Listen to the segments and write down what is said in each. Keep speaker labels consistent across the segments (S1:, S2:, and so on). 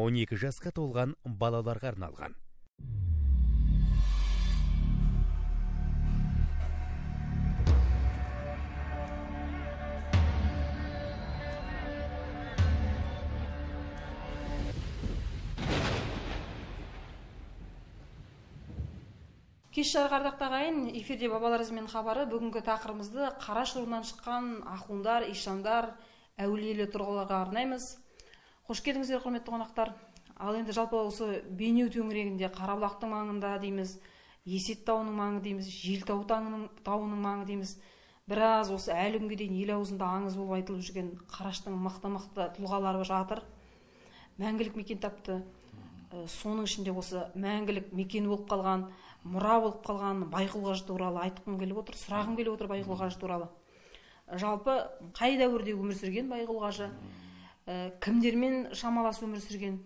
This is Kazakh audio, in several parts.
S1: 12 жасқа толған балаларға арналған.
S2: Кеш жарық ардақты ағайын эфирде бабалар хабары. Бүгінгі тақырыбымызды қараш руынан шыққан ахундар ишандар әулиелі тұлғаларға арнаймыз. Қош келдіңіздер құрметті қонақтар. Ал енді жалпы осы бейнеу төңірегінде қарабұлақтың маңында дейміз есет тауының маңы дейміз желтау тауының, тауының маңы дейміз. Біраз осы әлі күнге дейін ел аузында аңыз болып айтылып жүрген қараштың мықты мықты тұлғалары жатыр. Мәңгілік мекен тапты. Соның ішінде осы мәңгілік мекен болып қалған мұра болып қалған байғұл қажы туралы айтқым келіп отыр сұрағым келіп отыр байғұл қажы туралы. Жалпы қай дәуірде өмір сүрген байғұл қажы? Ә, кімдермен шамалас өмір сүрген?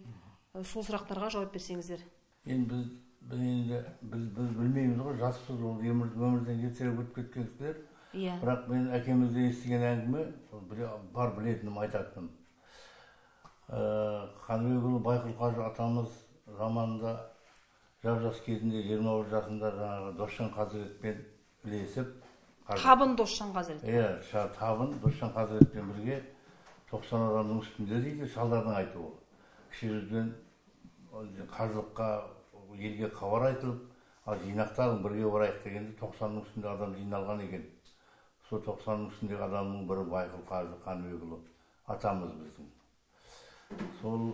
S2: Ә, сол сұрақтарға жауап берсеңіздер.
S3: Енді біз біз енді біз біз білмейміз ғой жаспыз ол өмір, өмірден ертерек өтіп кеткен кісілер.
S2: Иә.
S3: Бірақ мен әкемізден естіген әңгіме сол бар білетінім айтатыным. Қанбекұлы байқұл қажы атамыз заманында жап жас кезінде жиырма бір жасында жаңағы досжан қазіретпен ілесіп
S2: табын досжан қазірет
S3: иә табын досжан қазіретпен бірге тоқсан адамның үстінде дейді шалдардың айтуы кіші жүзден қажылыққа елге хабар айтылып ал жинақталың бірге барайық дегенде тоқсанның үстінде адам жиналған екен. Сол тоқсанның үстіндегі адамның бірі байқұл қажы қаныбекұлы атамыз біздің. Сол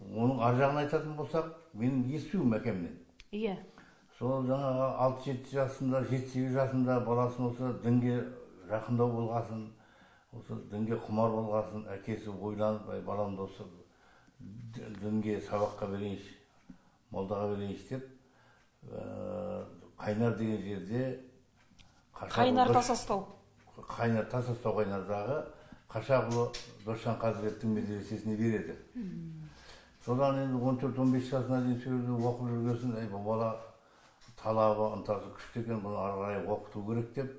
S3: оның ар жағын айтатын болсақ менің естуім әкемнен
S2: иә.
S3: Сол жаңағы алты жеті жасында жеті сегіз жасында баласын осы дінге жақындау болғасын осы дінге құмар болғасын әкесі ойланып "Ай, баламды осы дінге сабаққа берейінші молдаға берейінші деп ә, қайнар деген жерде
S2: қайнар тасастау.
S3: қайнар тасастау қайнардағы қашақұлы досжан қазіреттің медресесіне береді. Содан енді он төрт он бес жасына дейін сол жерде оқып ей бұл бала талабы ынтасы күшті екен бұны ары қарай оқыту керек деп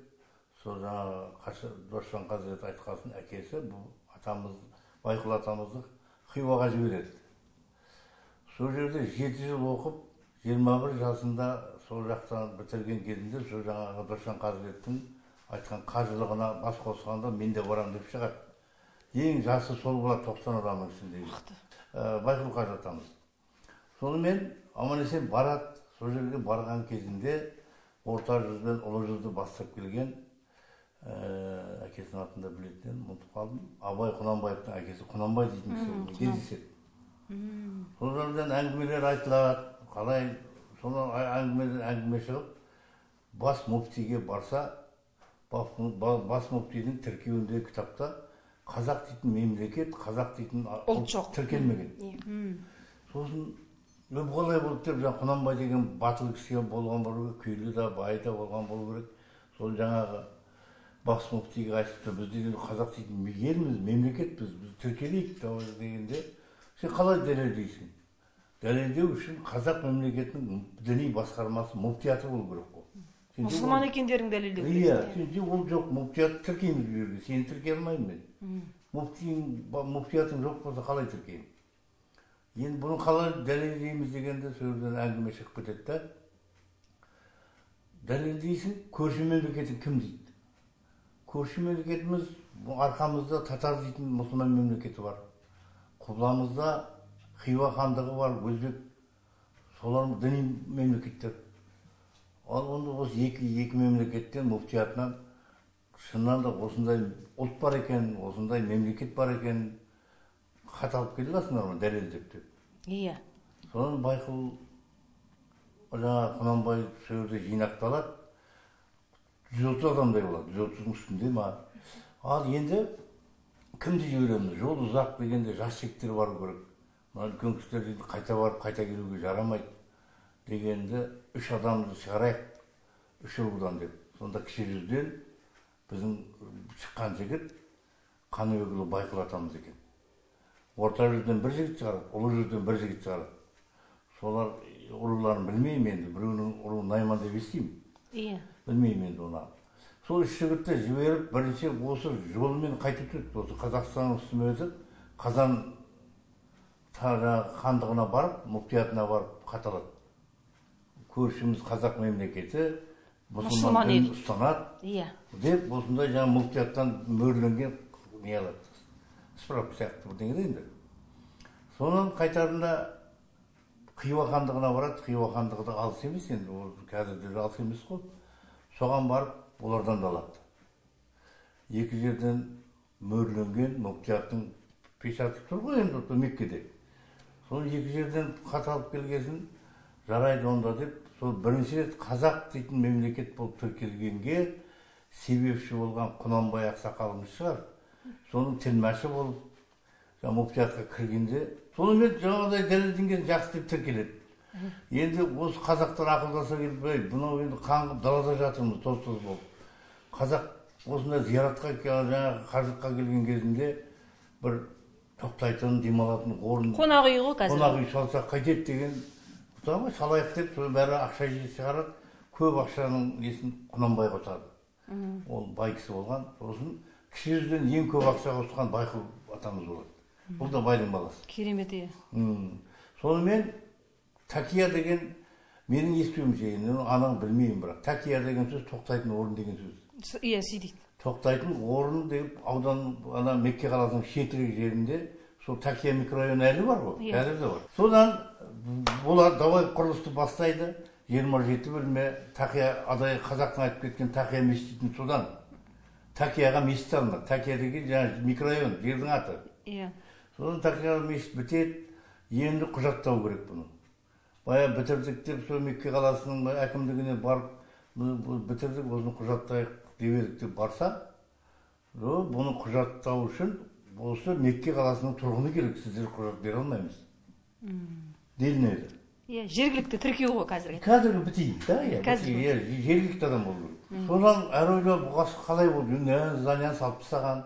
S3: сол жаңағы досжан қазірет айтқасын әкесі бұл атамыз байқұл атамызды хиуаға жібереді. Сол жерде жеті жыл оқып жиырма бір жасында сол жақтан бітірген кезінде сол жаңағы досжан қазіреттің айтқан қажылығына бас қосқанда мен де барамын деп шығады. Ең жасы сол болады тоқсан адамның ішіндегі ә, байқұл қажы атамыз. Сонымен аман есен барады. Сол жерге барған кезінде орта жүз бен ұлы жүзді бастап келген әкесінің атын да білетін едім ұмытып қалдым. Абай құнанбаевтың әкесі құнанбай дейтін кісі кездеседі. Сол жерден әңгімелер айтылады қалай содан әңгіме әңгіме шығып бас мүфтиге барса бас, ба- бас мүфтидің тіркеуіндегі кітапта қазақ дейтін мемлекет қазақ дейтін
S2: Ұлт жоқ.
S3: тіркелмеген.
S2: Иә.
S3: сосын бұл қалай болды деп жаңағы құнанбай деген батыл кісі болған болу керек күйлі да бай да болған болу керек. Сол жаңағы бас мүфтиге айтыпты біз деген қазақ дейтін елміз мемлекетпіз біз тіркелейік давай дегенде сен қалай дәлелдейсің дәлелдеу үшін қазақ мемлекетінің діни басқармасы мұфтияты болу керек қой
S2: мұсылман екендерін дәлелдеу
S3: иә сенде ол жоқ мұфтият тіркейміз бұл жерге сені тіркей алмаймын мен мұфтиің ба- мұфтиятың жоқ болса қалай тіркеймін енді бұны қалай дәлелдейміз дегенде сол жерден әңгіме шығып кетеді да дәлелдейсің көрші мемлекетің кім дейді көрші мемлекетіміз арқамызда татар дейтін мұсылман мемлекеті бар құбыламызда хиуа хандығы бар өзбек солар діни мемлекеттер ал онда осы екі екі мемлекеттен мүфтиятынан шынынан да осындай ұлт бар екен осындай мемлекет бар екен хат алып келе аласыңдар ма дәлелдеп деп
S2: иә
S3: содан байқұл жаңағы құнанбай сол жерде жинақталады жүз адамдай болады жүз отыздың үстінде ма ал енді кімді жібереміз жол ұзақ дегенде жас жігіттер бару керек мына үлкен кісілер дейді қайта барып қайта келуге жарамайды дегенде үш адамды шығарайық үш рудан деп сонда кіші жүзден біздің шыққан жігіт қаныбекұлы байқұл атамыз екен орта жүзден бір жігіт шығарады ұлы жүзден бір жігіт шығарады солар руларын білмеймін енді біреуінің руы найман деп естимін
S2: иә
S3: білмеймін енді оны. Сол үш жігітті жіберіп бірінші осы жолмен қайтып өтеді осы қазақстан үстімен өтіп қазан хандығына барып мұфтиятына барып хат алады көршіміз қазақ мемлекеті
S2: Мұсылман ел.
S3: ұстанады.
S2: Иә.
S3: Деп осындай жаңағы мұфтияттан мөрленген не алады справка сияқты бірдеңе енді. Соның қайтарында хиуа хандығына барады. Хиуа хандығы да алыс емес енді. Ол қазірде де алыс емес қой. Соған барып олардан да алады. Екі жерден мөрленген мұфтияттың печаты тұр ғой енді меккеде. Сол екі жерден хат алып келгесін жарайды онда деп сол бірінші рет қазақ дейтін мемлекет болып тіркелгенге себепші болған құнанбай ақсақалымыз шығар. Соның тілмәші болып жаңағы муфтиятқа кіргенде сонымен жаңағыдай дәлелденген жақсы деп тіркеледі. Енді осы қазақтар ақылдаса келіп ей мынау енді қаңғып далада жатырмыз тоз тоз болып. Қазақ осындай зияратқа жаңағы қажылыққа келген кезінде бір тоқтайтын демалатын орын
S2: қонақ үй ғой қазір.
S3: қонақ үй салсақ қайтеді деген ғой салайық деп сол бәрі ақша шығарады көп ақшаның несін құнанбай қосады ол бай кісі болған сосын кіші жүзден ең көп ақша қосқан байқұл атамыз болады. Бұл да байдың баласы.
S2: Керемет иә
S3: сонымен такия деген менің естуімше енді анаң білмеймін бірақ такия деген сөз тоқтайтын орын деген сөз
S2: иә сөйтейді
S3: тоқтайтын орын деп аудан ана мекке қаласының шетірек жерінде сол такия микрорайоны әлі бар ғой қазір де бар содан олар давай құрылысты бастайды жиырма жеті бөлме тақия адай қазақтың айтып кеткен тақия мешітін содан такияға мешіт салынады такия деген жаңағы микрорайон жердің аты
S2: иә
S3: содан тақияға мешіт бітеді енді құжаттау керек бұны бая бітірдік деп сол мекке қаласының әкімдігіне барып бітірдік осыны құжаттайық деп едік деп барса «О, бұны құжаттау үшін осы мекке қаласының тұрғыны керек сіздер құжат бере алмаймыз. Делінеді.
S2: Иә жергілікті тіркеу ғой қазіргі.
S3: Қазіргі бітейік да иә иә жергілікті адам болу керек содан әр ойлап бұғасы қалай болды? Не зданияны салып тастаған.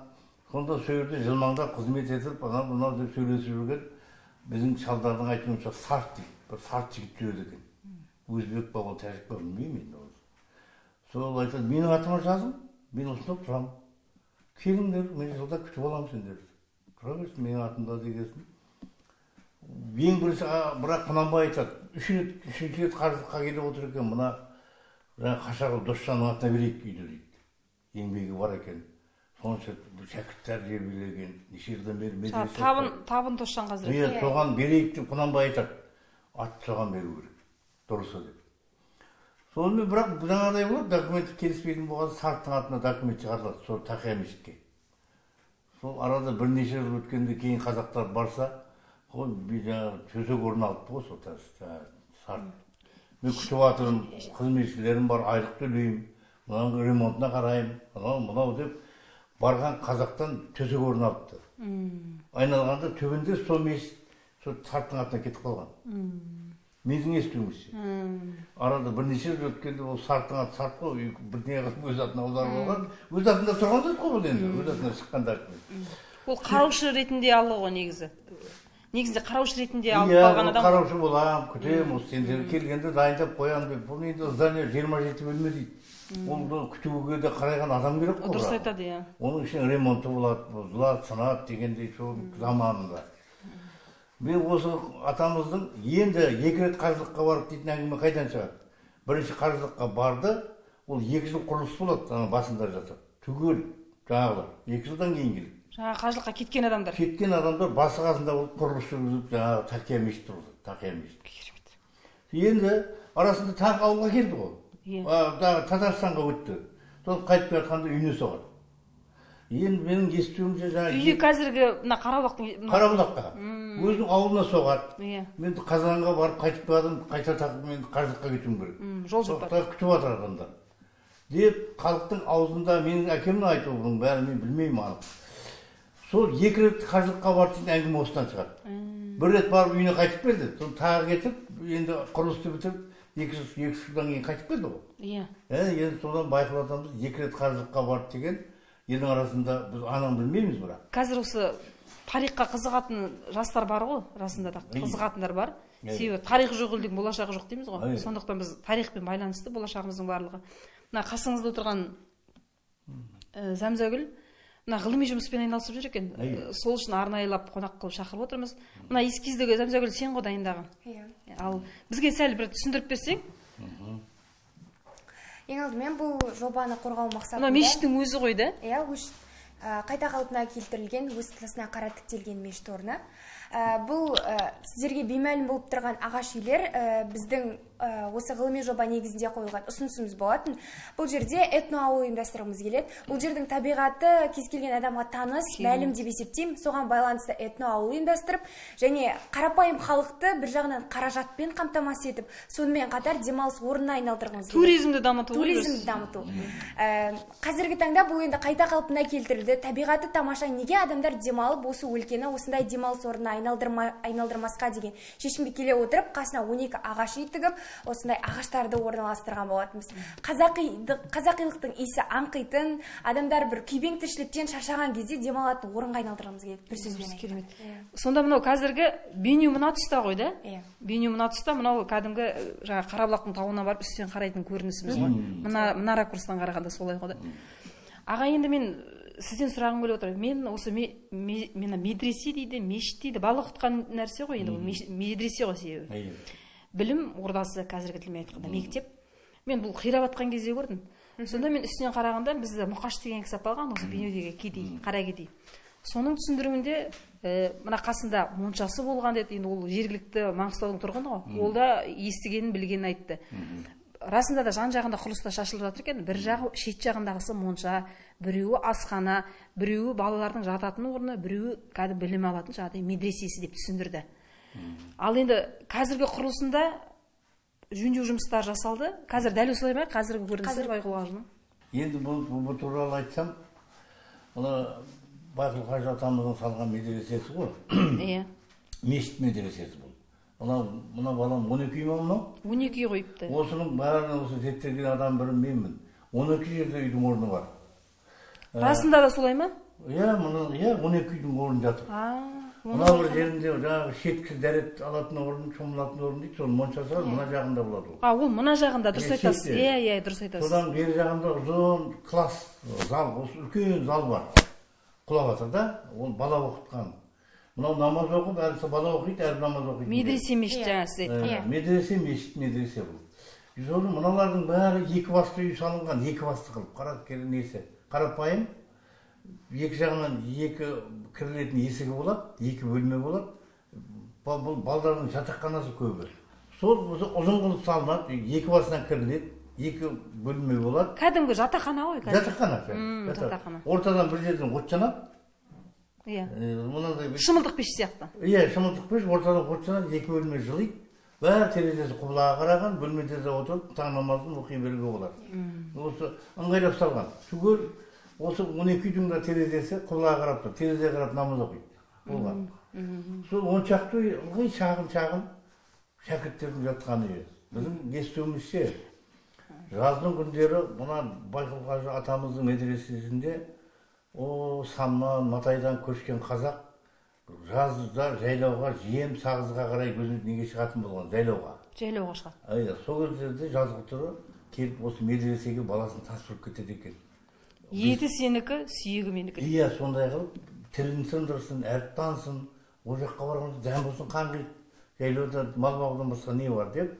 S3: Сонда сол жерде жылмаңдап қызмет етіп анау мынау деп сөйлесіп жүрген біздің шалдардың айтуынша сарт дейді. Бір сарт жігіт жүреді екен өзбек па ол тәжік па білмеймін енді оны сол айтады менің атыма жазың мен осында тұрамын келіңдер мен жылда күтіп аламын сендерді тұра берсін менің атымда дегесін ең бірінші бірақ құнанбай айтады үш рет үшінші рет қарыздыққа келіп отыр екен мына жаңағы қашағұл досжанның атына берейік үйді дейді еңбегі бар екен сонша шәкірттер тербиелеген неше жылдан бері
S2: табын табын досжан қазір
S3: иә соған берейік деп құнанбай айтады атты соған беру керек. Дұрысы деп. Сонымен бірақ жаңағыдай болады документ келіспейтін болған сарттың атына документ шығарылады сол тақия мешітке сол арада бірнеше жыл өткенде кейін қазақтар барса ғой жаңағы төсек орын алыпты ғой сол сарт. Мен күтіп жатырмын қызметшілерім бар айлық төлеймін мынаның ремонтына қараймын мынау мынау деп барған қазақтан төсек орын алыпты. Айналғанда түбінде сол мешіт сол сарттың атына кетіп қалған. Менің естуімше арада бірнеше жыл өткенде ол сарттың аты сарт қой бірдеңе қылып өз атына аударып алған. Өз атында тұрған зат қой бұл енді өз атынан шыққан документ
S2: ол қараушы ретінде алды ғой негізі. Негізінде қараушы ретінде алып
S3: иә
S2: қалған адам
S3: қараушы боламын күтемін осы сендер келгенде дайындап қоямын деп. Бұл енді здание жиырма жеті бөлме дейді. Ол күтуге де қарайған адам керек қой
S2: дұрыс айтады иә.
S3: Оның ішінде ремонты болады бұзылады сынады дегендей сол заманында. Мен осы атамыздың енді екі рет қажылыққа барып дейтін әңгіме қайдан шығады? Бірінші қажылыққа барды ол екі жыл құрылыс болады ана басында жатыр. Түгел жаңағылар екі жылдан кейін келеді.
S2: Жаңағы қажылыққа кеткен адамдар.
S3: Кеткен адамдар басы қасында болып құрылыс жүргізіп жаңағы тақия мешіт тұрғызады тақия мешіт
S2: керемет
S3: енді арасында тағы ауылға келді ғой.
S2: Иә.
S3: Татарстанға өтті. Сосын қайтып келе жатқанда үйіне соғады. Енді менің естуімше жаңағы
S2: үйі қазіргі мына қарабұлақтың
S3: қарабұлаққа. Өзінің ауылына соғады
S2: иә.
S3: Мен қазанға барып қайтып келдім қайта тағы мен қажылыққа кетуім керек.
S2: Жол
S3: Сондықтан күтіп жатыр адамдар. Деп халықтың аузында менің әкемнің айтуы бұның бәрін мен білмеймін анық. Сол екі рет қажылыққа барды дейтін әңгіме осыдан шығады бір рет барып үйіне қайтып келді. Сосын тағы кетіп енді құрылысты бітіріп екі жыл екі үш жылдан кейін қайтып келді ғой
S2: иә.
S3: Ә, енді содан байқап жатырмыз екі рет қажылыққа барды деген елдің арасында біз анығын білмейміз бірақ.
S2: Қазір осы тарихқа қызығатын жастар бар ғой расында да. Қызығатындар бар. Себебі тарихы жоқ елдің болашағы жоқ дейміз ғой. Сондықтан біз тарихпен байланысты болашағымыздың барлығы. Мына қасыңызда отырған ә, зәмзәгүл мына ғылыми жұмыспен айналысып жүр екен. Сол үшін арнайылап қонақ қылып шақырып отырмыз. Мына эскиздегі зәмзәгүл сен ғой дайындаған.
S4: Иә
S2: ал бізге сәл бір түсіндіріп берсең.
S4: Ең алдымен бұл жобаны қорғау мақсатында
S2: мына мешіттің өзі ғой да.
S4: Иә қайта қалпына келтірілген өз классына қара тіктелген мешіт орны. Бұл ә, сіздерге беймәлім болып тұрған ағаш үйлер ә, біздің ә, осы ғылыми жоба негізінде қойылған ұсынысымыз болатын. Бұл жерде этно ауыл ұйымдастырғымыз келеді. Бұл жердің табиғаты кез келген адамға таныс мәлім деп есептеймін. Соған байланысты этно ауыл ұйымдастырып және қарапайым халықты бір жағынан қаражатпен қамтамасыз етіп сонымен қатар демалыс орнына айналдырғымыз келеді.
S2: Туризмді дамыту
S4: туризмді дамыту. Ә, қазіргі таңда бұл енді қайта қалпына келтірілді. Табиғаты тамаша. Неге адамдар демалып осы өлкені осындай демалыс орнына айналдырмасқа деген шешімге келе отырып қасына 12 ағаш үй тігіп осындай ағаштарды орналастырған болатынбыз. Қазақи қазақилықтың иісі аңқитын адамдар бір күйбең тіршіліктен шаршаған кезде демалатын орынға айналдырғымыз келеді. Бір сөзбен
S2: керемет.
S4: Иә.
S2: сонда мынау қазіргі бейнеу мына тұста ғой да?
S4: Иә.
S2: бейнеу мына тұста мынау кәдімгі жаңағы қарабұлақтың тауына барып үстен қарайтын көрінісіміз ғой. Мына мына ракурстан қарағанда солай ғой да. Аға енді мен сізден сұрағым келіп отыр. Мен осы мені медресе дейді мешіт дейді бала оқытқан нәрсе ғой енді ол медресе ғой себебі. Білім ордасы қазіргі тілмен айтқанда мектеп. Мен бұл қирап жатқан кезде көрдім. Сонда мен үстінен қарағанда бізді мұқаш деген кісі алып қалған осы бейнеудегі кедей қара кедей. Соның түсіндіруінде ә, мына қасында моншасы болған деді. Енді ол жергілікті маңғыстаудың тұрғыны ғой. Ол да естігенін білгенін айтты. Расында да жан жағында құрылыста шашылып жатыр екен. Бір жағы шет жағындағысы монша біреуі асхана біреуі балалардың жататын орны біреуі кәдімгі білім алатын жаңағыдай медресесі деп түсіндірді. Ал енді қазіргі құрылысында жөндеу жұмыстары жасалды. Қазір дәл осылай ма? Қазіргі көрінісі
S3: енді бұл, бұл, туралы айтсам мына байқұл қажы атамыздың салған медресесі ғой.
S2: Иә.
S3: Мешіт медресесі мына мына балам он екі үй ма мынау?
S2: Он екі үй қойыпты.
S3: Осының бәрін осы зерттеген адам бірі менмін. Он екі жерде үйдің орны бар.
S2: Расында да солай ма?
S3: иә мына иә он екі үйдің орны жатыр. Мына бір жерінде жаңағы шеткі дәрет алатын орын шомылатын орын дейді соның моншасы бар мына жағында болады ол.
S2: А ол мына жағында дұрыс
S3: Иә,
S2: айтасыз. Иә иә дұрыс айтасыз.
S3: Содан бері жағында ұзын класс зал осы үлкен зал бар. Құлап жатыр да ол бала оқытқан. Мынау намаз оқып әрі бала оқиды әрі намаз оқиды
S2: медресе мешіт жаңа сіз
S3: Ә,
S2: айтқан
S3: медресе мешіт медресе бұл соны мыналардың бәрі екі басты үй салынған екі басты қылып қара несі қарапайым екі жағынан екі кірілетін есігі болады екі бөлме болады бұл балдардың жатақханасы көбі сол осы ұзын қылып салынады екі басынан кіріледі екі бөлме болады
S2: кәдімгі жатақхана ғой
S3: жатақхана
S2: жатақхана.
S3: ортадан бір жерден от жанады
S2: иә.
S3: Мынандай
S2: шымылдық пеш сияқты.
S3: Иә шымылдық пеш ортадан от жанады екі бөлме жылиды. Бәрі терезесі құбылаға қараған бөлмеде де отырып таң намазын оқи беруге болады осы ыңғайлап салған. Түгел осы он екі үйдің де терезесі құбылаға қарап тұр терезеге қарап намаз оқиды. Болған. Сол он шақты үй ылғи шағын шағын шәкірттердің жатқан үйі біздің естуімізше жаздың күндері мына байқұл қажы атамыздың медресесінде о самнан матайдан көшкен қазақ жазда жайлауға жем сағызға қарай өзі неге шығатын болған? Жайлауға.
S2: Жайлауға шығады
S3: иә сол кездерде жазғытұры келіп осы медресеге баласын тастырып кетеді екен.
S2: Еті сенікі сүйегі менікі.
S3: Иә сондай қылып тілін сындырсын әріп тансын ол жаққа барғанда дәм болсын қан жайлауда мал бағудан басқа не бар деп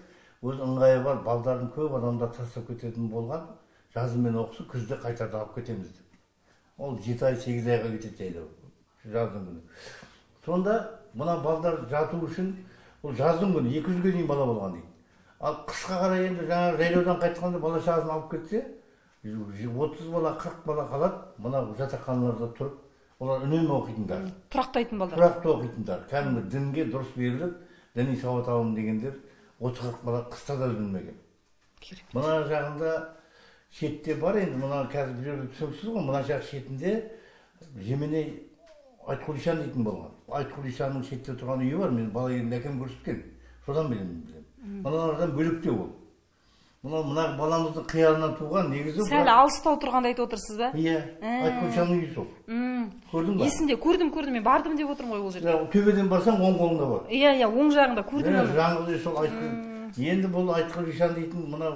S3: өз ыңғайы бар балдарын көп адамдар тастап кететін болған жазымен оқысын күзде қайтарда алып кетеміз деп. Ол жеті ай сегіз айға кетеді жайлау жаздың күні. Сонда мына балдар жату үшін ол жаздың күні екі жүзге дейін бала болған дейді. Ал қысқа қарай енді жаңағы жайлаудан қайтқанда бала шағасын алып кетсе отыз бала қырық бала қалады мына жатақханаларда тұрып олар үнемі оқитындар.
S2: Тұрақтайтын балдар.
S3: Тұрақты оқитындар. Кәдімгі дінге дұрыс беріліп діни сауат аламын дегендер отыз қырық бала қыста да үзілмеген
S2: Керемет.
S3: мына жағында шетте бар енді мына қазір бұл түсініксіз ғой мына жақ шетінде жеменей айтқұлишан дейтін болған айтқұлишанның шетте тұрған үйі бар мен бала кезімде әкем көрсеткен содан білемін білемін мыналардан бөлектеу ол мына мына баламыздың қиялынан туған негізі
S2: сәл алыстау тұрғанда айтып отырсыз ба
S3: иә айтқұлишанның үйі сол көрдің ба
S2: есімде көрдім көрдім мен бардым деп отырмын ғой ол жерге
S3: төбеден барсаң оң қолыңда бар
S2: иә иә оң жағында көрдім оны
S3: жаңғыз үй сол енді бұл айтқұл дейтін мына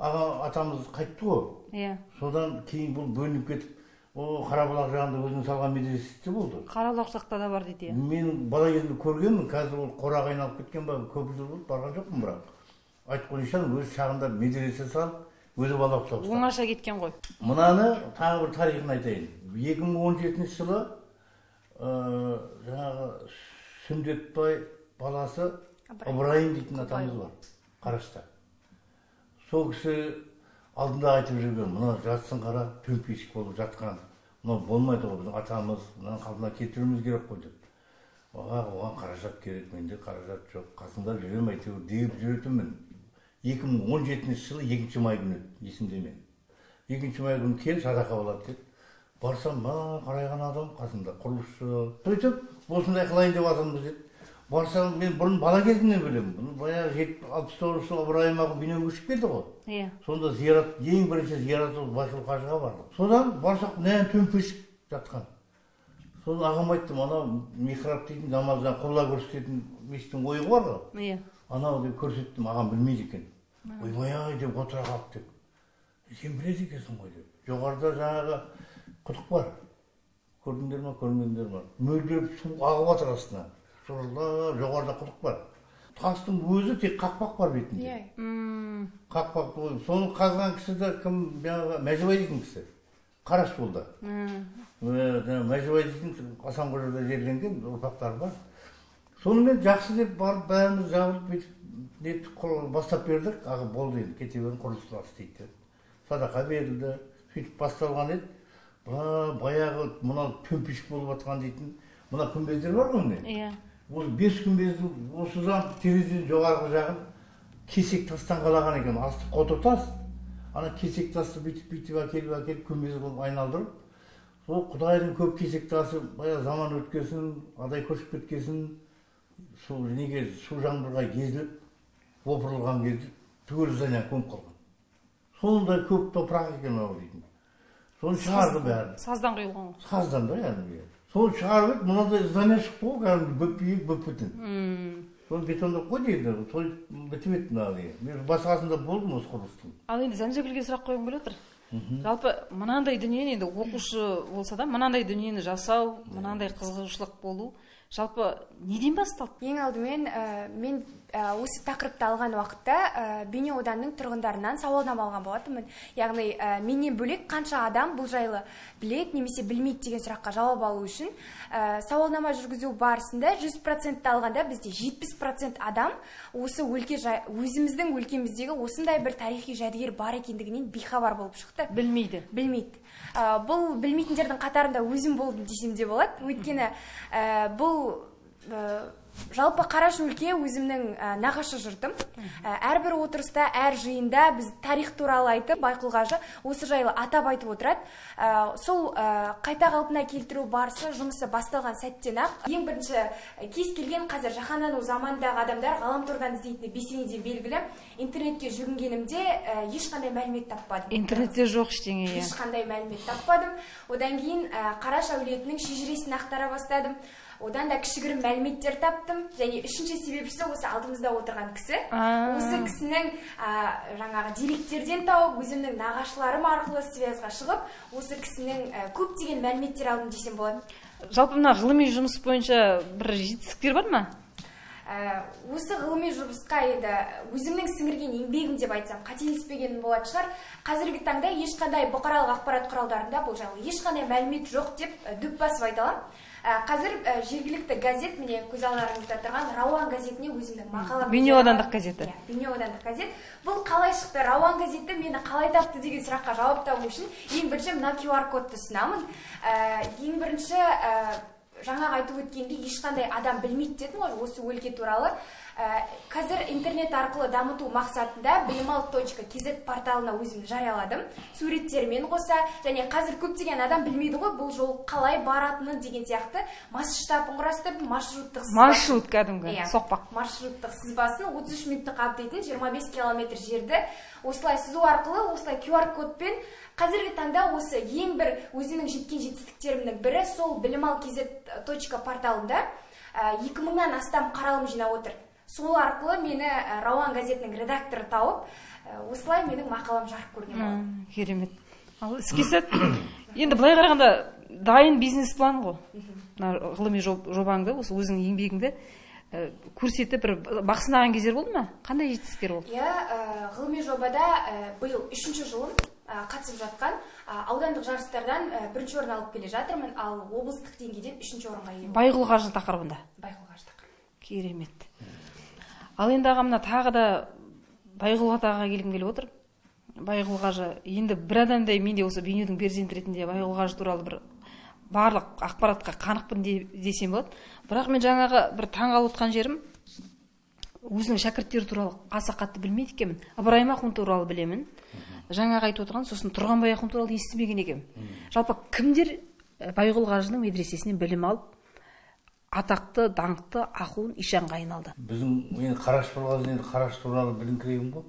S3: аға атамыз қайтты ғой.
S2: Иә.
S3: Содан кейін бұл бөлініп кетіп о қарабұлақ жағында өзінің салған медресесі болды
S2: қарабұлақ жақта да бар дейді иә.
S3: Мен бала кезімде көргенмін қазір ол қораға айналып кеткен ба көп жыл болды барған жоқпын бірақ айтқан ишан өзі шағында медресе салып өзі бала ұстап.
S2: Оңаша кеткен ғой.
S3: Мынаны тағы бір тарихын айтайын. екі мың он жетінші жылы ә, жаңағы сүндетбай баласы ыбырайым дейтін атамыз бар қарашта. Сол кісі алдында айтып жүрген мына жатсын қара төмпешік болып жатқан мынау болмайды ғой біздің атамыз мынаны қалпына келтіруіміз керек қой деп. Оған оған қаражат керек менде қаражат жоқ қасында жүремін әйтеуір деп жүретінмін. екі мың он жетінші жылы екінші май күні есімде мен екінші май күні кел садақа болады деді барсам маған қарайған адам қасында құрылысшы сөйтіп осындай қылайын деп жатырмыз деді барсам мен бұрын бала кезімнен білемін бұны баяғы жетпіс алпыс тоғызыншы жылы ыбырайым аға дүниеге көшіп келді ғой.
S2: Иә.
S3: Сонда зиярат ең бірінші зиярат ол байшыл қажыға бардық содан барсақ мына төмпешік жатқан. Содан ағам айтты анау михраб дейтін намаздан құбыла көрсететін мешіттің ойығы бар ғой
S2: иә.
S3: Анау деп көрсеттім ағам білмейді екен. Ойбай ай деп отыра қалды деп. Сен біледі екенсің ғой деп. Жоғарыда жаңағы құдық бар. Көрдіңдер ма көрмедіңдер ма мөлдіреп су ағып жатыр астынан шұрылдап жоғарыда құдық бар. Тастың өзі тек қақпақ бар бетінде.
S4: Иә
S3: қақпақ соны қазған кісі де кім жаңағы мәжібай дейтін кісі. Қараш болды. Мәжібай дейтін асанқожада жерленген ұрпақтары бар. Сонымен жақсы деп барып бәріміз жабылып бүйтіп неттік құр- бастап бердік. Аға болды енді кете берің құрылысшылар істейді деп садақа берілді сөйтіп басталған еді. Ба баяғы мынау төмпешік болып жатқан дейтін мына күмбездер бар ғой міне.
S2: Иә.
S3: Ол бес күмбездің осыдан терезенің жоғарғы жағын кесек тастан қалаған екен асты қотыр тас ана кесек тасты бүйтіп бүйтіп әкеліп әкеліп күмбез қылып айналдырып сол құдайдың көп кесек тасы баяғы заман өткесін адай көшіп кеткесін сол неге су жаңбырға езіліп опырылған кезде түгел здание көміп қалған сондай көп топырақ екен мынау дейтін соны шығарды бәрін
S2: саздан құйылған ғой
S3: саздан да яғни соны шығарып еді мынандай здание шықты ғой кәдімгі биік бүп бүтін соны бетондап қойды енді сол бітіп еді мен басқасында болдым осы құрылыстың.
S2: Ал енді зәмзәгүлге сұрақ қойғым келіп отыр. Жалпы мынандай дүниені енді оқушы болса да мынандай дүниені жасау мынандай қызығушылық болу жалпы неден басталды?
S4: Ең алдымен ә, мен ә, осы тақырыпты алған уақытта ә, бейнеу ауданының тұрғындарынан сауалнама алған болатынмын. Яғни ә, менен бөлек қанша адам бұл жайлы біледі немесе білмейді деген сұраққа жауап алу үшін ә, сауалнама жүргізу барысында 100% алғанда бізде 70% адам осы өлке жай- өзіміздің өлкеміздегі осындай бір тарихи жәдігер бар екендігінен бейхабар болып шықты.
S2: Білмейді.
S4: Білмейді. Бұл білмейтіндердің қатарында өзім болдым десем де болады. Өйткені ә, бұл ә, жалпы қараш өлке өзімнің ә, нағашы жұртым. Ә, әрбір отырыста әр жиында біз тарих туралы айтып байқұл қажы осы жайлы атап айтып отырады. Ә, сол ә, қайта қалпына келтіру барысы жұмысы басталған сәттен ақ ең бірінші ә, кез келген қазір жаһандану заманындағы адамдар ғаламтордан іздейтіні бесенеден белгілі. Интернетке жүгінгенімде ә, ешқандай мәлімет таппадым.
S2: Интернетте жоқ ештеңе иә.
S4: Ешқандай мәлімет таппадым. Одан кейін ә, қараш әулетінің шежіресін ақтара бастадым. Одан да кішігірім мәліметтер таптым. Және үшінші себепшісі осы алдымызда отырған кісі. Осы кісінің ә, жаңағы деректерден тауып өзімнің нағашыларым арқылы связьға шығып осы кісінің ә, көптеген мәліметтер алдым десем болады
S2: жалпы мына ғылыми жұмыс бойынша бір жетістіктер бар ма?
S4: Ә, осы ғылыми жұмысқа енді өзімнің сіңірген еңбегім деп айтсам қателеспегенім болатын шығар. Қазіргі таңда ешқандай бұқаралық ақпарат құралдарында бұл жайлы ешқандай мәлімет жоқ деп дөп басып айта аламын. Қазір ә, жергілікті газет міне көз алдарыңызда тұрған рауан газетіне өзімнің мақалам
S2: бейнеу аудандық газеті.
S4: Иә, бейнеу аудандық газет. Бұл қалай шықты? Рауан газеті мені қалай тапты деген сұраққа жауап табу үшін ең бірінші мына qr кодты ұсынамын. Ә, ең бірінші жаңағы айтып өткендей ешқандай адам білмейді дедім ғой осы өлке туралы. Ә, қазір интернет арқылы дамыту мақсатында білімал точка kz порталына өзім жарияладым. Суреттермен қоса және қазір көптеген адам білмейді ғой бұл жол қалай баратынын деген сияқты. Масштабын құрастырдым маршруттық сызба-
S2: маршрут кәдімгі
S4: Иә,
S2: соқпақ.
S4: маршруттық сызбасын 33 минутты қамтитын 25 километр жерді осылай сызу арқылы осылай QR кодпен қазіргі таңда осы ең бір өзімнің жеткен жетістіктерімнің бірі сол білім ал kz точка порталында ә, 2000-нан астам қаралым жинап отыр. Сол арқылы мені рауан газетінің редакторы тауып осылай менің мақалам жарық көрген
S2: керемет. Ал іске сәт енді былай қарағанда дайын бизнес план ғой. Мына ғылыми жоб- жобаңды осы өзіңнің еңбегіңді көрсетіп бір бақ сынаған кездер болды ма? Қандай жетістіктер болды?
S4: Иә ғылыми жобада биыл үшінші жылым қатысып жатқан аудандық жарыстардан бірінші орын алып келе жатырмын. Ал облыстық деңгейден үшінші орынға ие
S2: байғұл қажы тақырыбында
S4: байқауға аштық
S2: керемет. Ал енді аға мына тағы да байғұл атаға келгім келіп отыр. Байғұл қажы енді бір адамдай мен де осы бейнеудің перзенті ретінде байғұл қажы туралы бір барлық ақпаратқа қанықпын де- десем болады. Бірақ мен жаңағы бір таң қалып отқан жерім өзінің шәкірттері туралы аса қатты білмейді екенмін. Ыбырайым ахун туралы білемін. Жаңағы айтып отырған сосын тұрғанбай ахун туралы естімеген екенмін жалпы кімдер ә, байғұл қажының медресесінен білім алып атақты даңқты ахун ишанға айналды?
S3: Біздің енді қараш болған енді қараш туралы біліңкірегім ғой.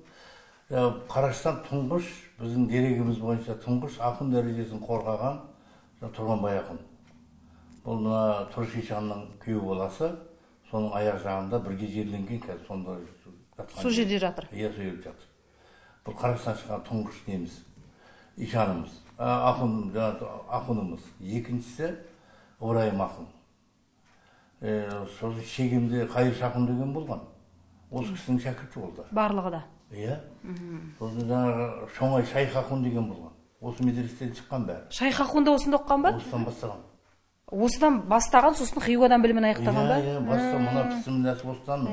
S3: Ә, қараштан тұңғыш біздің дерегіміз бойынша тұңғыш ақын дәрежесін қорғаған тұрғанбай ақын бұл мына тұрыш ишанның күйеу баласы соның аяқ жағында бірге жерленген қазір сонда
S2: сол жерде. жатыр.
S3: Иә сол жерде жатыр. Бұл қараштан шыққан тұңғыш неміз ишанымыз ақын жаңағы ақынымыз екіншісі ыбырайым ақын сосын шегемде қайыш ақын деген болған осы кісінің шәкірті болды
S2: барлығы да
S3: иә сосын жаңағы шоңай шайх ақын деген болған осы медрестен шыққан бәрі
S2: шайх ахун да осында оқыған ба
S3: осыдан бастаған
S2: осыдан бастаған сосын хиуадан білімін аяқтаған ба
S3: иә иә баста мына кісі мінәсі осыдан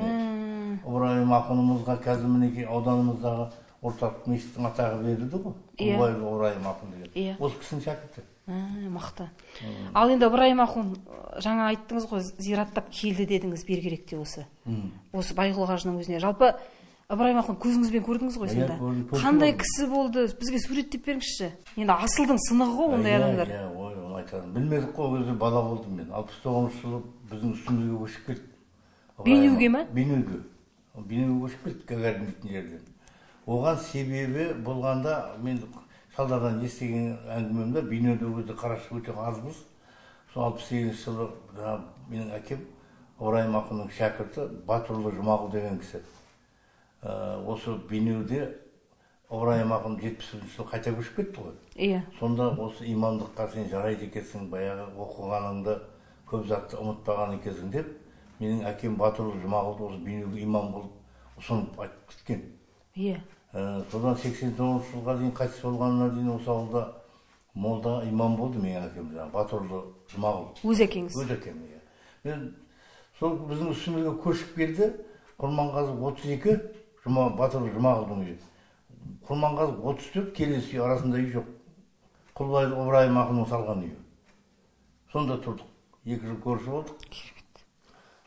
S3: ыбырайым ақынымызға қазір мінекей ауданымыздағы орталық мешіттің атағы берілді ғой.
S2: Иә.
S3: Ыбырайым ақын деген.
S2: Иә.
S3: осы кісінің шәкірті
S2: мықты. Ал енді ыбырайым ахун жаңа айттыңыз ғой зираттап келді дедіңіз бергеректе осы. Осы байғұл қажының өзіне. Жалпы ыбырайым ахун көзіңізбен көрдіңіз ғой
S3: Иә,
S2: сонда? қандай кісі болды? Бізге суреттеп беріңізші. Енді асылдың сынығы ғой ондай
S3: Иә,
S2: адамдар.
S3: иә ой оны айтады білмедік қой ол кезде бала болдым мен. Алпыс тоғызыншы жылы біздің үстімізге көшіп келді
S2: Бейнеуге ма?
S3: бейнеуге. Ол бейнеуге көшіп келді гагарин дейтін жерден. Оған себебі болғанда мен шалдардан естіген әңгімемде бейнеуде ол кезде қарашы өте азбыз сол алпыс сегізінші жылы жаңағы менің әкем ыбырайым ақынның шәкірті батырлы жұмағұл деген кісі. Ә, осы бейнеуде ыбырайым ақын жетпіс бірінші жылы қайта көшіп кетті ғой.
S2: Иә.
S3: Сонда осы имамдыққа сен жарайды екенсің баяғы оқығаныңды көп затты ұмытпаған екенсің деп менің әкем батырұлы жұмағұлды осы бейнеуге имам қылып ұсынып айтып кеткен
S2: иә.
S3: Содан сексен тоғызыншы жылға дейін қайтыс болғанына дейін осы ауылда молда имам болды менің әкем жаңағы батырұлы жұмағұл
S2: өз әкеңіз
S3: өз әкем иә мен сол біздің үстімізге көшіп келді құрманғазы отыз екі жұма батыр жұмағұлдың үйі құрманғазы отыз төрт келесі үй арасында үй жоқ құлбай ыбырайым ақынның салған үйі сонда тұрдық екі жыл көрші болдық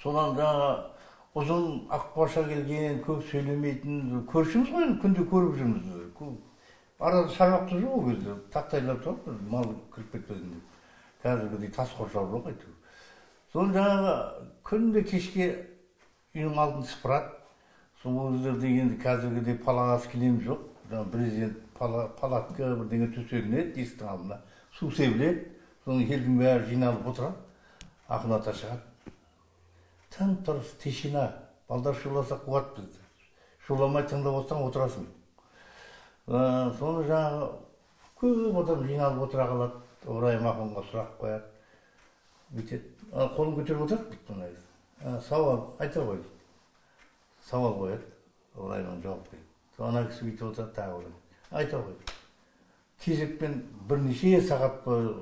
S3: содан жаңағы ұзын ақбаша келген көп сөйлемейтін көршіміз ғой енді күнде көріп жүрміз арада шаруақта жоқ ол кезде тақтайлар тұрады мал кіріп кетпесін деп қазіргідей тас қоршау жоқ әйтеуір соны жаңағы күнде кешке үйдің алдын сыпырады сол ол кездерде енді қазіргідей палас кілем жоқ жаңағы пала- палатка бірдеңе төселінеді есіктің алдына су себіледі соны елдің бәрі жиналып отырады ақын ата шығады тым тырыс тишина балдар шуласа қуады бізді. Шуламай тыңдап отырсаң отырасың. Соны жаңағы көп адам жиналып отыра қалады ыбырайым ақынға сұрақ қояды. Бүйтеді. Қолын көтеріп отырады бүйтіп мына «Ә, сауал айта ғой. Дейді сауал қояды. Ыбырайым жауап береді ана кісі бүйтіп отырады тағы айта ғой. Кезекпен бірнеше сағат бойы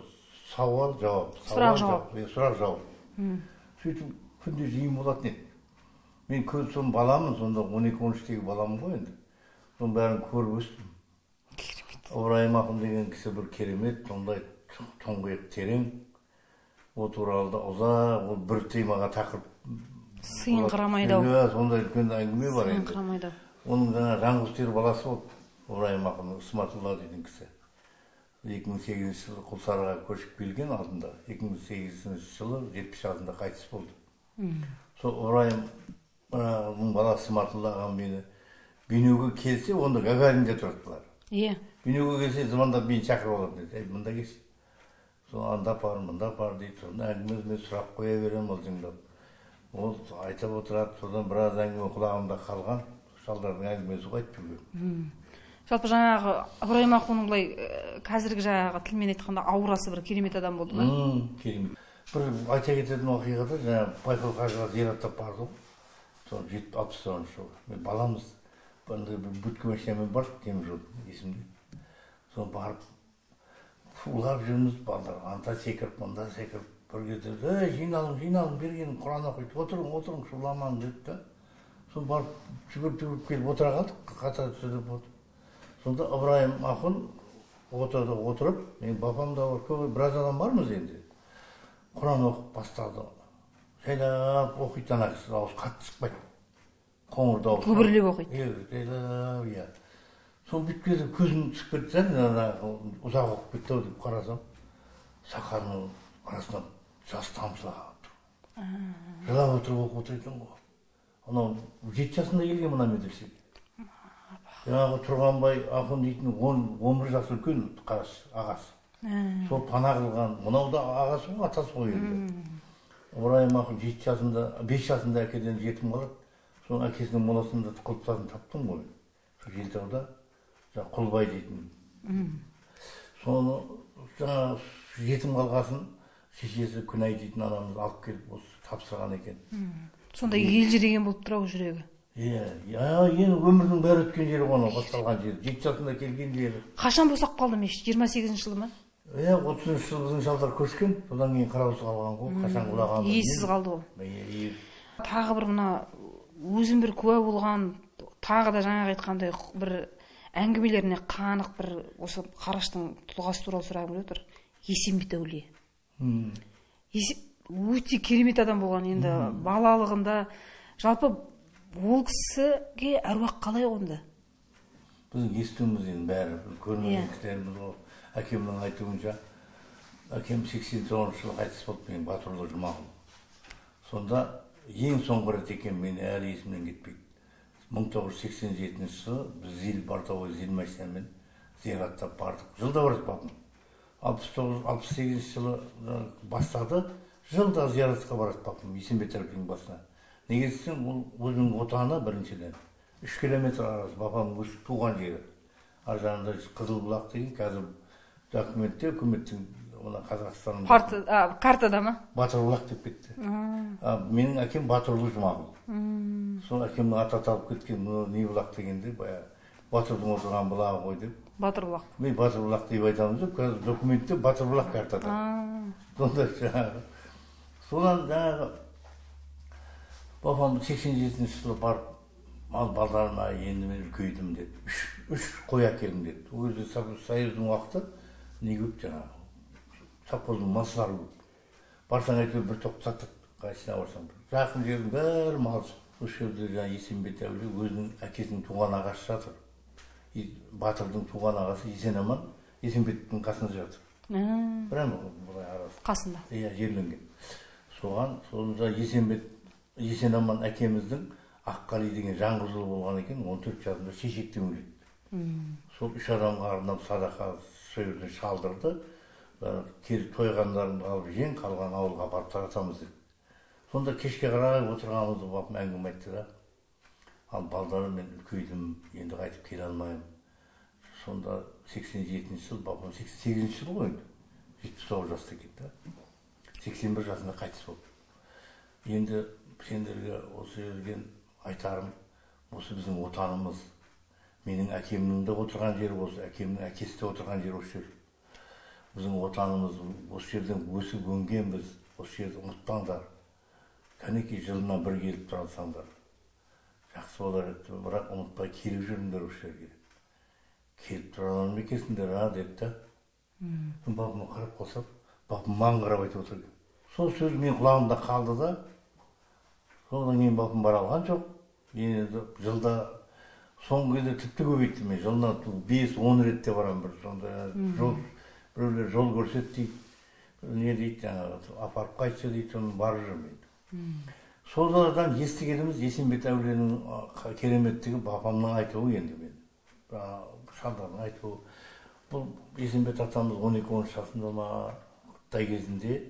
S3: сауал жауап.
S2: Сұрақ, жауап.
S3: сұрақ жауап. Сөйтіп күнде жиын болатын еді мен көз соның баламын сонда он екі он үштегі баламын ғой енді соның бәрін көріп өстім ыбырайым ақын деген кісі бір керемет сондай тұ- тұңғиық терең ол туралы да ұзақ ол бір темаға тақырып
S2: сыйыңқырамайды ау
S3: иә сондай үлкен әңгіме бар енді
S2: сыйыңқырамайды ау
S3: оның жаңағы жаңғыз баласы болды ыбырайым ақын ысматулла деген кісі екі мың сегізінші жылы құлсарыға көшіп келген алдында екі мың сегізінші жылы жетпіс жасында қайтыс болды сол ыбырайым ның баласы ағам мені бейнеуге келсе онда гагаринде тұрады бұлар
S2: иә.
S3: Бейнеуге келсе звондап мені шақырып алады деді. Ей мында келші сол анда апар мында апар дейді. Сонда әңгіме мен сұрақ қоя беремін ол тыңдап ол айтып отырады содан біраз әңгіме құлағымда қалған. Шалдардың әңгімесі ғой айтып жүрген
S2: жалпы жаңағы ыбырайым ахунның былай ә, қазіргі жаңағы тілмен айтқанда аурасы бір керемет адам болды ма?
S3: М, керемет. Бір айта кететін оқиғада жаңағы байкөл қажыға барды ғой сол жеті алпыс тоғызыншы жылы мен баламыз андай бір будка машинамен бардық теміржол есімде сол барып шулап жүрміз балдар анда секіріп мында секіріп бір кезде ей жиналың жиналың бергенім құран оқиды отырың отырың шуламаң деді да сосын барып жүгіріп жүгіріп келіп отыра қалдық қатар түсіріп сонда ыбырайым ақын ортада отырып мен бапам да бар көп біраз адам бармыз енді құран оқып бастады жайлап оқиды ана кісі дауысы қатты шықпайды қоңыр дауыс
S2: Күбірлеп оқиды.
S3: иә жайлап иә сол бүйтіп келді көзім түсіп кетті да ұзақ оқып кетті ау деп қарасам сақалының арасынан жас тамшылап тұр жылап отырып оқып отыр екен ғой анау жеті жасында келген мына медресеге жаңағы тұрғанбай ақын дейтін он он бір жас үлкен қарасы ағасы сол пана қылған мынау да ағасы ғой атасы ғой енді ыбырайым ақын жеті жасында бес жасында әкеден жетім қалады сол әкесінің моласында құлпытасын таптым ғой сол желтауда жаңағы құлбай дейтін соны жаңағы жетім қалғасын шешесі күнай дейтін анамыз алып келіп осы тапсырған екен
S2: сонда елжіреген болып тұр ау жүрегі
S3: иә иә енді өмірдің бәрі өткен жері ғой анау басталған жері жеті жасында келген жері
S2: қашан босап қалды мешіт жиырма сегізінші жылы ма
S3: иә отызыншы жылы біздің шалдар көшкен содан кейін қараусыз қалған ғой қашан құлаған
S2: иесіз қалды
S3: иә
S2: тағы бір мына өзім бір куә болған тағы да жаңағы айтқандай бір әңгімелеріне қанық бір осы қараштың тұлғасы туралы сұрағым келіп отыр. Есенбет әулие өте керемет адам болған енді балалығында. Жалпы ол кісіге әруақ қалай қонды?
S3: Біздің естуіміз енді бәрі көрмеген
S2: Иә.
S3: кісілеріміз ғой әкемнің айтуынша әкем сексен тоғызыншы жылы қайтыс болды менің батырлы жұмағұл сонда ең соңғы рет екен мен әлі есімнен кетпейді мың тоғыз жүз сексен жетінші жылы біз зил бортовой зил машинамен зираттап бардық жылда барады бапам алпыс тоғыз алпыс сегізінші жылы бастады жылда зияратқа бапам есенбек тәрбиенің басына неге десең ол өзінің отаны біріншіден үш километр арасы бапамның өсіп туған жері ар жағында қызылбұлақ деген қазір документте үкіметтің мына
S2: Парты, а, картада ма
S3: батырбұлақ деп кетті. А, менің әкем батырлы жұмағұл. Сол әкемнің аты аталып кеткен мынау не бұлақ дегенде баяғы батырдың отырған бұлағы ғой деп.
S2: Батырлық.
S3: Мен батырбұлақ деп айтамыз деп қазір документте батырбұлақ картада. Сонда жаңағы содан жаңағы бапам сексен жетінші жылы барып мал балдарыма енді мен үлкейдім деді үш үш қой әкелдім деді ол кезде Со- союздың уақыты не көп жаңағы совхоздың малшылары көп барсаң әйтеуір бір топ сатады қайсысына барсаң жақын жердің бәрі малшы осы жерде жаңағы есенбет әулие өзінің әкесінің туған ағасы жатыр И батырдың туған ағасы есен аман есенбектің қасында жатыр прямо былай арасы
S2: қасында
S3: иә жерленген соған сонда есенбек есен аман әкеміздің аққали деген жаңғыз ұлы болған екен он төрт жасында шешектен өледі сол үш адамға арнап садақа жерде шалдырды кел тойғандарын алып жең қалған ауылға апарып таратамыз деп сонда кешке қарай отырғанымызда бапам әңгіме айтты да ал балдарым мен үлкейдім енді қайтып келе алмаймын сонда сексен жетінші жыл бапам сексен сегізінші жыл ғой енді жетпіс тоғыз жаста кетті сексен бір жасында қайтыс болды енді сендерге осы жерден айтарым осы біздің отанымыз менің әкемнің де отырған жері осы әкемнің әкесі де отырған жері осы жер біздің отанымыз осы жерден өсіп өнгенбіз осы жерді ұмытпаңдар кәнекей жылына бір келіп тұрсаңдар жақсы болар еді бірақ ұмытпай келіп жүріңдер осы жерге келіп тұра алмай ма екенсіңдер а деді да бабама қарап қалсам бапам маған қарап айтып отыр екен сол сөз менің құлағымда қалды да содан кейін бапам бара алған жоқ енді жылда соңғы кезде тіпті көбейтті мен жылына бес он ретте барамын бір сонда. Жол біреулер жол көрсет дейді не дейді жаңағы апарып қайтшы дейді соны барып жүрмін енді солардан естігеніміз есенбек әулиенің кереметтігі бапамның айтуы енді мен шалдардың айтуы. Бұл есенбек атамыз он екі он үш жасында ма қытай кезінде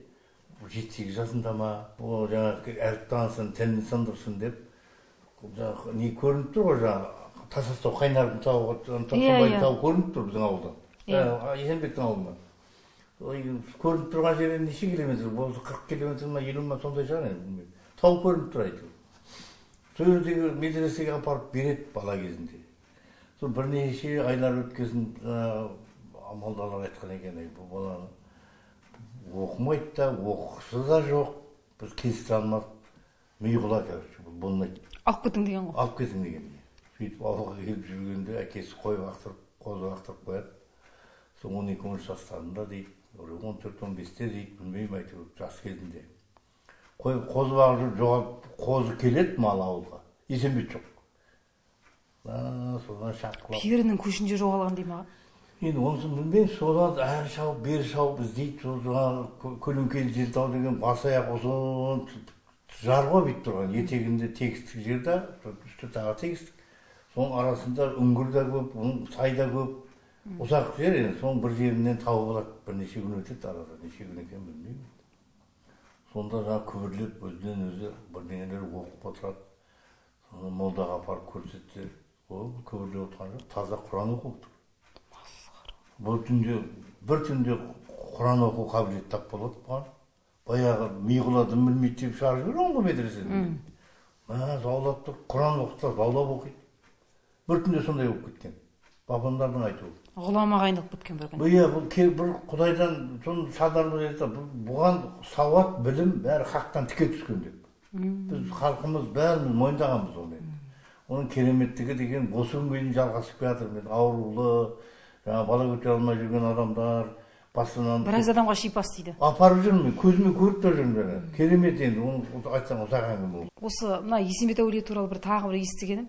S3: жеті сегіз жасында ма ол жаңағы әріп танысын тәнін сындырсын деп жаңағы не көрініп тұр ғой жаңағы тасастау қайнардың тауы
S2: Иә,
S3: тоқсанбайдың
S2: иә.
S3: тауы көрініп тұр біздің ауылдан
S2: Иә.
S3: Ә, есенбектің ауылынан көрініп тұрған жері неше километр осы қырық километр ма елу ма сондай шығар енді білмеймін. Тау көрініп тұр әйтеуір. Сол жердегі медресеге апарып береді бала кезінде. Сол бірнеше айлар өткесін жаңағы молдалар айтқан екен бұл баланы. Оқымайды да оқығысы да жоқ. Біз келістіре алмадық. Миғұла короче бұл болмайды.
S2: Алып кетің деген ғой.
S3: Алып кетің деген. Сөйтіп ауылға келіп жүргенде әкесі қой бақтырып қозы бақтырып қояды сол он екі он үш жастарында дейді он төрт он бесте дейді білмеймін әйтеуір жас кезінде. Қой қозы бағып жүріп жоғалып қозы келеді мал ауылға? Есенбек жоқ. Содан шапқылап.
S2: Перінің көшінде жоғалған дей маған
S3: енді онысын білмеймін содан әрі шауып бері шауып іздейді сол жаңағы кө- көлеңкелі желтау деген бас аяқ ұзын жар ғой бүйтіп тұрған. Етегінде тегістік жер да үсті тағы тегістік. Соның арасында үңгір да көп сай да көп ұзақ жер енді соның бір жерінен тауып алады бірнеше күн өтеді арада неше күн екенін білмеймін сонда жаңағы күбірлеп өзінен өзі бірдеңелер оқып отырады соны молдаға апарып көрсетсе ол күбірлеп отырған жоқ таза құран оқып тұр бұл түнде бір түнде құран оқу қабілеті тап болады бұған баяғы миғұла дым білмейді деп шығарып жіберген ғой медреседен мә заулап тұр құран оқыса заулап оқиды бір түнде сондай болып кеткен бабамдардың айтуы
S2: ғұламаға айналып кеткен бір күні
S3: иә бұл бір құдайдан айтады бұл- бұған сауат білім бәрі хақтан тіке түскен деп біз халқымыз бәріміз мойындағанбыз оны оның кереметтігі деген осы күнге дейін жалғасып келе жатыр мен аурулы жаңағы бала көтере алмай жүрген адамдар басынан
S2: біраз адамға шипас дейді
S3: апарып жүрмін мен көзіме көріп тұрып жүрмін жаңағы керемет енді оны айтсам ұзақ әңгіме ол
S2: осы мына есенбет әулие туралы бір тағы бір естігенім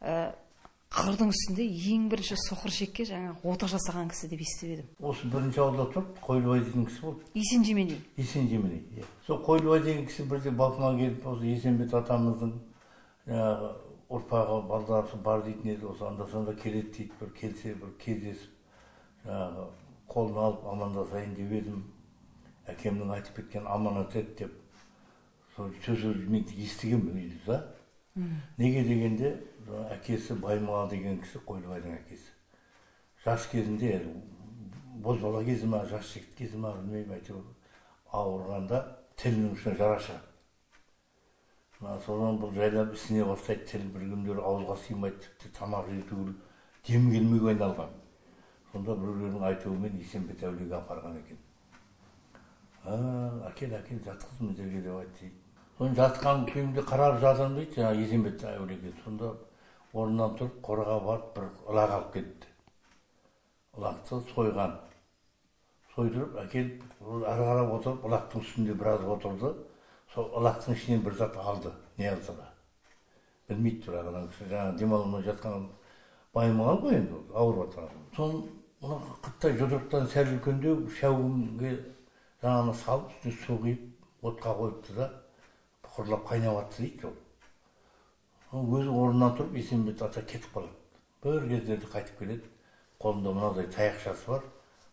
S2: қырдың үстінде ең бірінші соқыр шекке жаңағы ота жасаған кісі деп естіп едім.
S3: Осы бірінші ауылда тұрып қойлыбай деген кісі болды.
S2: Есен жеменей
S3: есен жеменей иә. Сол қойлыбай деген кісі бірде балқыма келіп осы есенбет атамыздың жаңағы ұрпағы балдары бар дейтін еді осы анда санда келеді дейді бір келсе бір кездесіп жаңағы қолын алып амандасайын деп едім. Әкемнің айтып кеткен аманат еді деп сол сөз мен естігенмін үйде да неге дегенде әкесі баймұға деген кісі қойлыбайдың әкесі жас кезінде бозбала кезі ма жас жігіт кезі ма білмеймін әйтеуір ауырғанда тілінің ұшына жара шығады содан бұл жайлап ісіне бастайды тіл бір күндері ауызға сыймайды тіпті тамақ жеу түгіл дем келмеуге айналған сонда біреулердің айтуымен есенбет әулиеге апарған екен әкел әкел жатқыз мына жерге деп айтты соны жатқан күйімде қарап жатырмын дейді жаңағы есенбет әулиеге сонда орнынан тұрып қораға барып бір ылақ алып келіпті ылақты сойған сойдырып әкеліп ары қарап отырып ылақтың үстінде біраз отырды сол ылақтың ішінен бір зат алды не алса да білмейді бірақ ана кісі жаңағы демалмай жатқан баймағал ғой енді ауырып жатқан соны мына қыттай жұдырықтан сәл үлкендеу шәугімге жаңағыны салып үстіне су құйып отқа қойыпты да бұрқырлап қайнап жатты дейді ол өзі орнынан тұрып есенбет ата кетіп қалады бір кездерде қайтып келеді қолында мынадай таяқшасы бар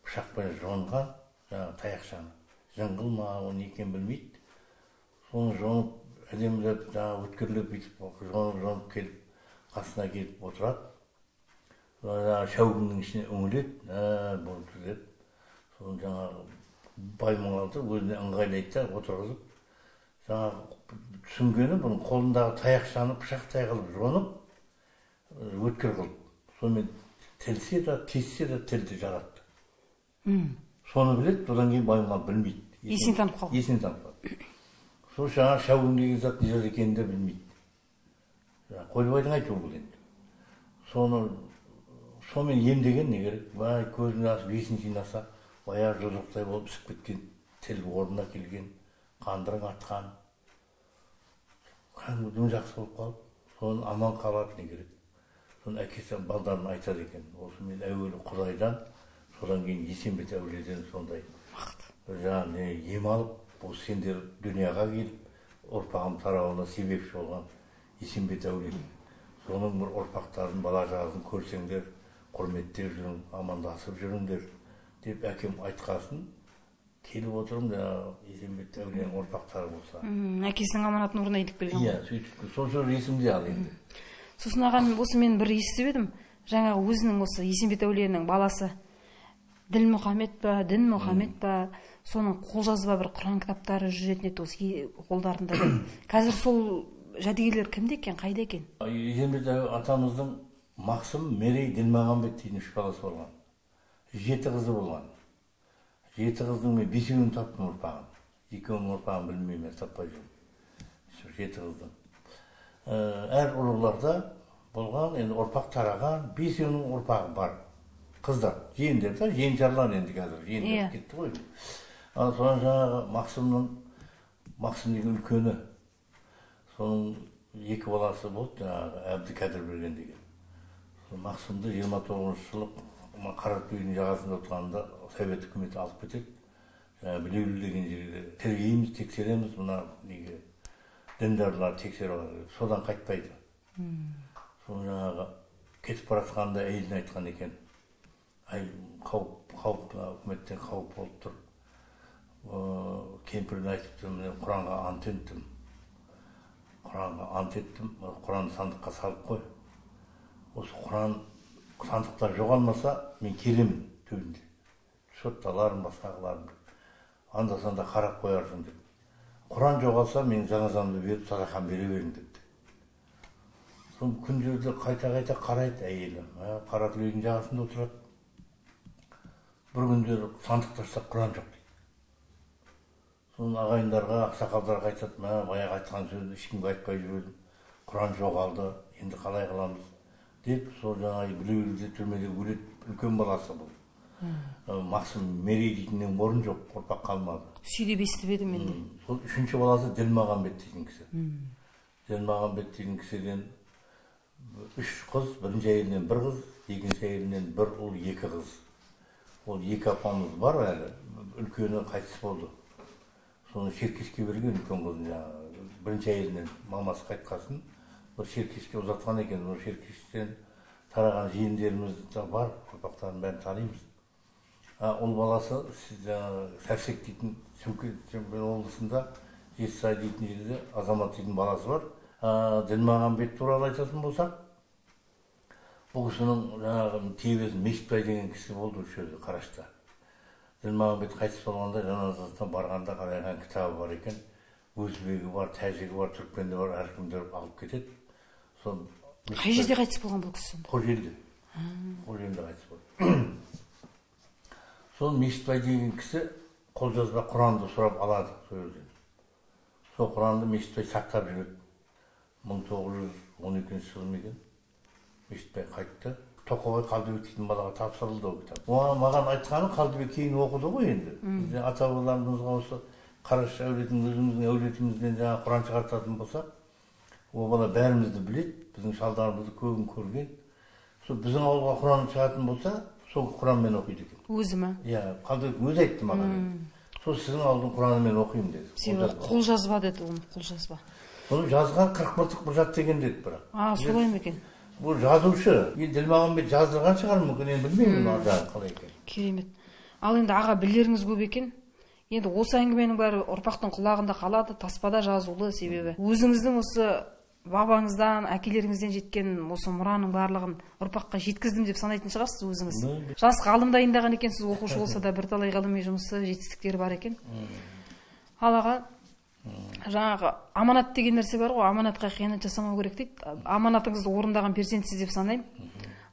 S3: пышақпен жонған жаңағы таяқшаны жыңғыл ма ол не екенін білмейді соны жонып әдемілеп жаңағы өткірлеп бүйтіп жонып жонып келіп қасына келіп отырады жаңағы шәугімнің ішіне үңіледі ә болды деп соны жаңағы баймағалды өзіне ыңғайлайды да отырғызып жаңағы түсінгені бұның қолындағы таяқшаны пышақтай қылып жонып өткір қылып сонымен тілсе де тиіссе де тілді жарады соны біледі содан кейін баймағал білмейді.
S2: Есін танып қалған.
S3: есін танып қалған сол жаңағы шәугім деген зат не зат екенін де білмейді. Қойбайдың айтуы бұл енді. Соны сонымен емдеген не керек? Бай көзін ашып есін жинаса баяғы жұдырықтай болып ісіп кеткен тіл орнына келген қандырың атқан кәдімгіден жақсы болып қалып соны аман қалады не керек соны әкесі балдарына айтады екен осы мен әуелі құдайдан содан кейін есенбет әулиеден сондай жаңағы ем алып осы сендер дүнияға келіп ұрпағым тарауына себепші болған есенбет әулие соның бір ұрпақтарын бала шағасын көрсеңдер құрметтеп жүрің амандасып жүріңдер деп әкем айтқасын келіп отырмын жаңағы есенбет әулиенің ұрпақтары болса
S2: әкесінің аманатын орнына илеп келген ғой
S3: иә сөйтіп сол жер есімде ал енді
S2: сосын аға осы мен бір естіп едім жаңағы өзінің осы есенбет әулиенің баласы ділмұхаммед па дін мұхаммед па соның қолжазба бір құран кітаптары жүретін еді осы қолдарында деп. қазір сол жәдігерлер кімде екен қайда екен
S3: есенбет атамыздың мақсым мерей ділмағамбет дейтін үш баласы болған жеті қызы болған жеті қыздың мен бесеуін таптым ұрпағын екеуінің ұрпағын білмеймін мен таппай жүрмін. Жеті қыздың. Ә, әр руларда болған енді ұрпақ тараған бесеуінің ұрпағы бар қыздар. Жиендер да жиеншарлар енді қазір жиендер
S2: Иә.
S3: кетті ғой ал содан жаңағы мақсымның мақсым деген үлкені соның екі баласы болды жаңағы әбдікәдір берген деген. Мақсымды жиырма тоғызыншы жылы мына қаратөбенің жағасында отырғанда совет үкіметі алып кетеді жаңағы білеулі деген жерге тергейміз тексереміз мына неге діндарлар тексеріп алады. содан қайтпайды сол жаңағы кетіп бара жатқанда әйеліне айтқан екен әй қауіп қауіп үкіметтен қауіп болып тұр кемпіріне айтыпты міне құранға ант еттім құранға ант еттім құранды сандыққа салып қой осы құран сандықта жоғалмаса мен келемін түбінде сотталармын басқа қылармын анда санда қарап қоярсың деп. Құран жоғалса мен жаназамды беріп садақаны бере беріңдер депті сол күндерде қайта қайта қарайды әйелі. Ә, қара түлейдің жағасында отырады. Бір күндері сандықты ашсақ құран жоқ дейді. Соны ағайындарға ақсақалдарға айтады мә баяғы айтқан сөзді ешкімге айтпай жүр едім. Құран жоғалды енді қалай қыламыз? Деп сол жаңағы біреуде түрмеде өледі үлкен баласы бұл мақсым мерей дейтіннен орын жоқ ұрпақ қалмады
S2: сөйтіп естіп едім мен де
S3: сол үшінші баласы ділмағамбет дейтін кісі ділмағамбет дейтін кісіден үш қыз бірінші әйелінен бір қыз екінші әйелінен бір ұл екі қыз ол екі апамыз бар әлі үлкені қайтыс болды соны шеркеске берген үлкен қызын жаңағы бірінші әйелінен мамасы қайтқасын бір шеркеске ұзатқан екен ол шеркестен тараған жиендеріміз де бар ұрпақтарын бәрін танимыз. А ұл баласы жаңағы сәрсек дейтін шымкент облысында жетісай дейтін жерде азамат дейтін баласы бар. Ділмағамбет туралы айтатын болсақ бұл кісінің жаңағы тебесі мешітбай деген кісі болды осы жерде қарашта. Ділмағамбет қайтыс болғанда жаназасына барғанда қараған кітабы бар екен. Өзбегі бар тәжігі бар түрікменде бар әркімдер алып кетеді. Сол
S2: қай жерде қайтыс болған бұл кісі сонда
S3: қожелді қожелді қайтыс болды сол мешітбай деген кісі қолжазба құранды сұрап алады сол жерден сол құранды мешітбай сақтап жүреді мың тоғыз жүз он екінші жылы ма екен мешітбай қайтты тоқабай қалдыбек дейтін балаға тапсырылды ол кітап оған маған айтқаны қалдыбек кейін оқыды ғой енді біздің ата бабаларымызға осы қараш әулетінің өзіміздің әулетімізден жаңағы құран шығартатын болсақ ол бала бәрімізді біледі. Біздің шалдарымызды көбін көрген. Сол біздің ауылға құран шығатын болса сол құранмен оқиды екен.
S2: Өзі ма
S3: иә қалдыбек өзі айтты маған. Сол сіздің ауылдың құранымен оқимын деді.
S2: Себебі қолжазба. деді оны қолжазба.
S3: Бұны жазған қырық мылтық құжат деген деді бірақ.
S2: А солай ма екен?
S3: бұл жазушы енді ділмағамбет жаздырған шығар мүмкін енді білмеймін ар жағын қалай екен
S2: керемет. Ал енді аға білеріңіз көп екен. Енді осы әңгіменің бәрі ұрпақтың құлағында қалады таспада жазулы себебі. Өзіңіздің осы бабаңыздан әкелеріңізден жеткен осы мұраның барлығын ұрпаққа жеткіздім деп санайтын шығарсыз өзіңіз. Жас ғалым дайындаған екенсіз оқушы болса да бірталай ғылыми жұмысы жетістіктері бар екен. Ал аға жаңағы аманат деген нәрсе бар ғой аманатқа қиянат жасамау керек дейді. Аманатыңызды орындаған перзентсіз деп санаймын.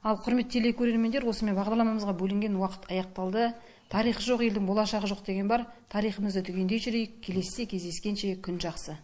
S2: Ал құрметті телекөрермендер осымен бағдарламамызға бөлінген уақыт аяқталды. Тарихы жоқ елдің болашағы жоқ деген бар. Тарихымызды түгендей жүрейік келесіде кездескенше күн жақсы.